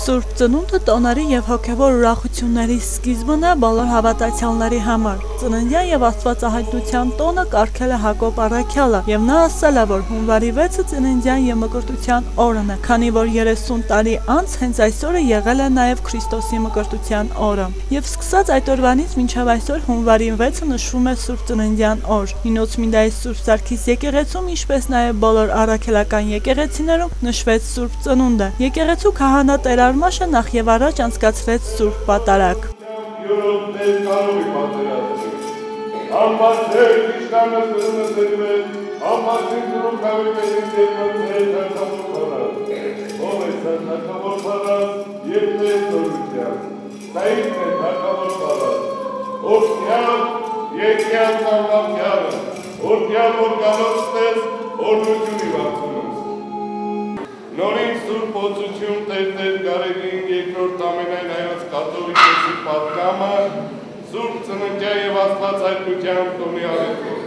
Սուրբ ծնունդը տոների եւ հոգեվոր ուրախությունների սկիզբն է բոլոր հավատացյալների համար։ Ծննդյան եւ Աստվածահայտնության տոնը կարգել է Հակոբ Առաքյալը եւ նա ասել է, որ հունվարի 6-ը ծննդյան եւ մկրտության օրն է, քանի որ 30 տարի անց հենց այս օրը եղել է նաեւ Քրիստոսի մկրտության օրը։ Եվ սկսած այդ օրվանից մինչև այսօր հունվարի 6-ը նշվում է Սուրբ ծննդյան օր։ Հինոց Մինդայի Սուրբ Սարգիս եկեղեցում, ինչպես նաեւ բոլոր առաքելական եկեղեցիներում նշվեց Սուրբ ծնունդը։ Եկեղեցու քահանա Տեր Արմաշը նախ եւ առաջ անցկացրեց Սուրբ կամլավ կյալը, որ կալոց տես, օրնությունի վացունս։ Նորին սուր պոցություն տեր տեր գարեգին երկրորդ ամենայն հայոց կատոլիկոսի պատկամը, սուրբ ծննդյա և աստված հայտնության տոնի արետքով։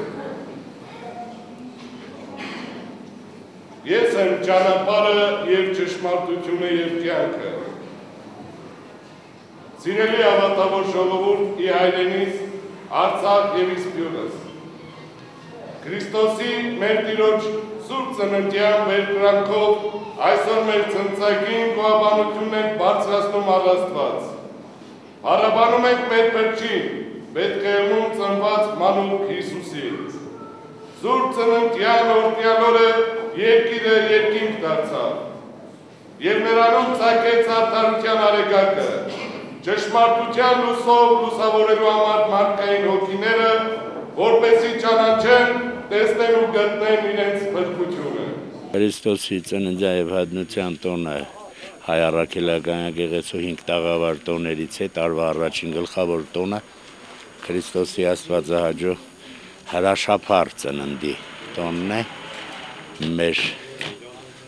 Ես եմ ճանապարը և ճշմարտությունը և կյանքը։ Սիրելի ավատավոր ժողովուրդ ի հայրենիս, Արցախ և իսպյունս։ Քրիստոսի մեր տիրոջ սուրբ ծննդյան վերկրանքով այսօր մեր ծնծագին գոհաբանությունն ենք բարձրացնում առաստված։ Հարաբանում ենք մեր պրջին, պետքեղմում ծնված մանուկ Հիսուսից։ Սուրբ ծննդյան օրդյալորը երկիրը երկինք դարձավ։ Եվ նրանում ծակեց արդարության արեգակը, ճշմարտության լուսով լուսավորելու համար մարդկային հոգիները, որպեսի ճանաչեն, տեսնեն ու գտնեն իրենց փրկությունը։ Քրիստոսի ծննդյան եւ հադրության տոնը հայ առաքելական եկեղեցու 5 տաղավար տոներից է տարվա առաջին գլխավոր տոնը Քրիստոսի Աստվածահաճո հրաշափառ ծննդի տոնն է մեր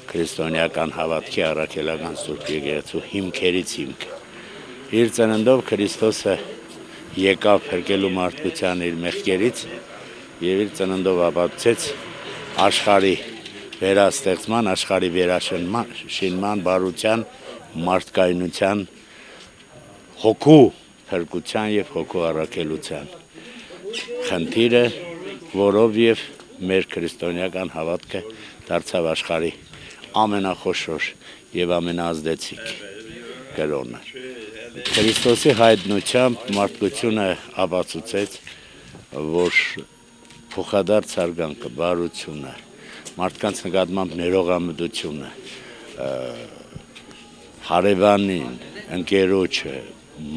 քրիստոնեական հավատքի առաքելական Սուրբ եկեղեցու հիմքերից հիմք։ Իր ծննդով Քրիստոսը եկավ փրկելու մարդկության իր մեղքերից եւ իր ծննդով ապացուցեց աշխարհի վերաստեղծման, աշխարհի վերաշնման, շինման, բարության, մարդկայնության, հոգու փրկության եւ հոգու առաքելության խնդիրը, որով եւ մեր քրիստոնեական հավատքը դարձավ աշխարհի ամենախոշոր եւ ամենազդեցիկ կրոնը։ Քրիստոսի հայտնությամբ մարդկությունը ապացուցեց, որ փոխադարձ հարգանքը, բարությունը, մարդկանց նկատմամբ ներողամտությունը, հարևանին, ընկերոջը,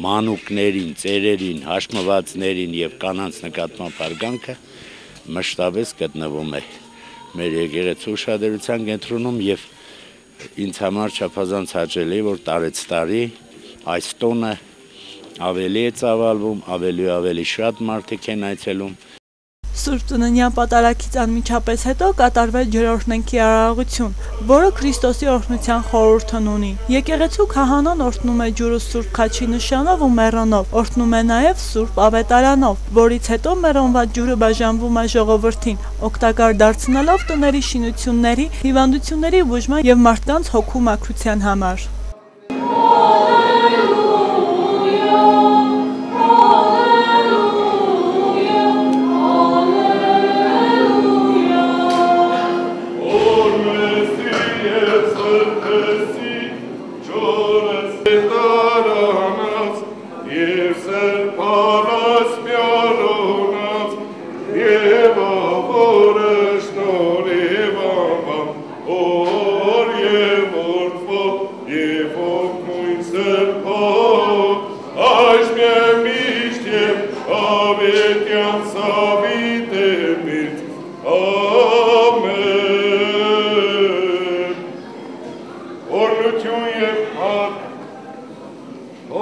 մանուկներին, ծերերին, հաշմվածներին եւ կանանց նկատմամբ հարգանքը մշտապես գտնվում է մեր եկեղեցու ուշադրության կենտրոնում եւ ինձ համար չափազանց հաճելի որ տարեց տարի այս տոնը ավելի է ծավալվում, ավելի ու ավելի շատ մարդիկ են այցելում Սուրբ Ծննդյան պատարագից անմիջապես հետո կատարվեց ջրօրհնենքի արարողություն, որը Քրիստոսի օրհնության խորհուրդն ունի։ Եկեղեցու քահանան օրհնում է ջուրը Սուրբ Խաչի նշանով ու մեռոնով, օրհնում է նաև Սուրբ Ավետարանով, որից հետո մեռոնված ջուրը բաժանվում է ժողովրդին, օգտակար դարձնելով տների շինությունների, հիվանդությունների բուժման եւ մարդկանց հոգու մաքրության համար։ lives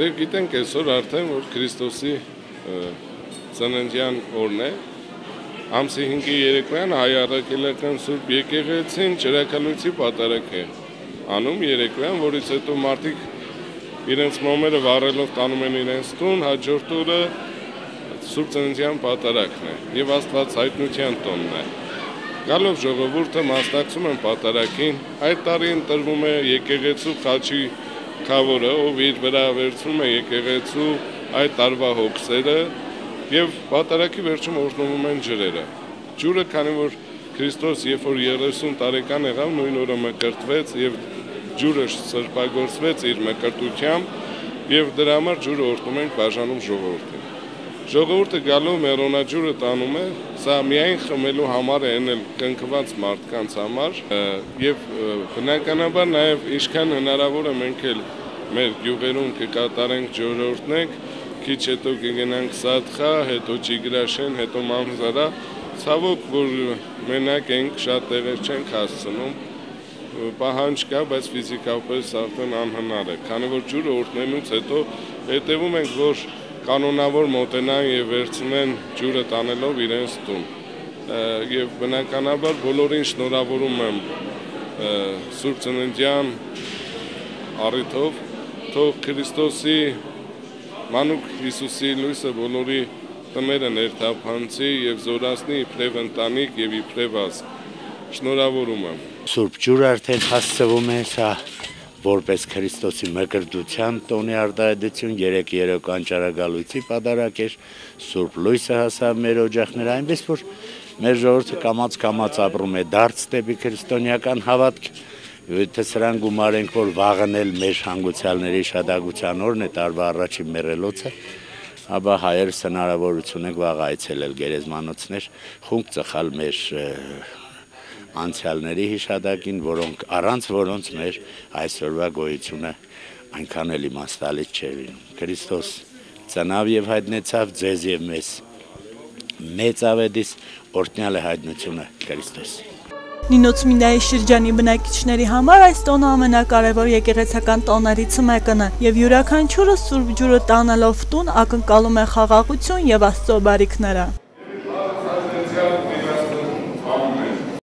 վերնատան, Դե գիտենք այսօր արդեն որ Քրիստոսի ծննդյան օրն է, ամսի 5-ի երեկոյան հայ առաքելական Սուրբ եկեղեցին ճրակալույցի պատարակ է անում երեկոյան, որից հետո մարդիկ իրենց մոմերը վառելով տանում են իրենց տուն, հաջորդ օրը Սուրբ Ծննդյան պատարակն է եւ Աստված հայտնության տոնն է։ Գալով ժողովուրդը մասնակցում են պատարակին, այդ տարի ընտրվում է եկեղեցու խաչի խավորը, ով իր վրա վերցնում է եկեղեցու այդ տարվա հոգսերը եւ պատարակի վերջում օրհնվում են ջրերը։ Ջուրը, քանի որ Քրիստոս երբ որ 30 տարեկան եղավ, նույն օրը մկրտվեց եւ ջուրը սրբագործվեց իր մկրտությամբ եւ դրա համար ջուրը օրտում ենք բաժանում ժողովրդին։ Ժողովուրդը գալով մերոնաջուրը տանում է, սա միայն խմելու համար է ենել կնքված մարդկանց համար եւ բնականաբար նաեւ ինչքան հնարավոր է մենք էլ մեր գյուղերում կկատարենք ջորորտնենք, քիչ հետո կգնանք Սադխա, հետո Ճիգրաշեն, հետո Մամզարա, ցավոք որ մենակ ենք շատ տեղեր չենք հասցնում պահանջ կա, բայց ֆիզիկապես արդեն անհնար է։ Քանի որ ջուրը օրտնելուց հետո հետևում ենք, որ կանոնավոր մոտենան եւ վերցնեն ջուրը տանելով իրենց տուն։ Եվ բնականաբար բոլորին շնորհավորում եմ Սուրբ Ծննդյան առիթով թող Քրիստոսի մանուկ Հիսուսի լույսը բոլորի տները ներթափանցի եւ զորացնի իբրև ընտանիք եւ իբրև ազգ։ Շնորհավորում եմ։ Սուրբ ջուրը արդեն հասցվում է սա որպես Քրիստոսի մկրտության տոնի արտահայտություն երեք երեկոյան ճարագալույցի պատարակ էր Սուրբ լույսը հասավ մեր օջախները այնպես որ մեր ժողովուրդը կամած ապրում է դարձ դեպի քրիստոնեական հավատք եթե սրան գումարենք որ վաղնել մեր հանգուցյալների շադագության օրն է տարվա առաջին մեռելոցը ապա հայերս հնարավորություն ենք վաղ այցելել գերեզմանոցներ խումբ ծխալ մեր անցյալների հիշադակին, որոնք առանց որոնց մեր այսօրվա գոյությունը այնքան էլ իմաստալից չէր լինում։ Քրիստոս ծնավ եւ հայտնեցավ ձեզ եւ մեզ։ Մեծ ավետիս օրտնյալ է հայտնությունը Քրիստոս։ Նինոց Մինայի շրջանի բնակիչների համար այս տոնը ամենակարևոր եկեղեցական տոներից մեկն է եւ յուրաքանչյուրը Սուրբ ջուրը տանելով տուն ակնկալում է խաղաղություն եւ Աստծո բարիքները։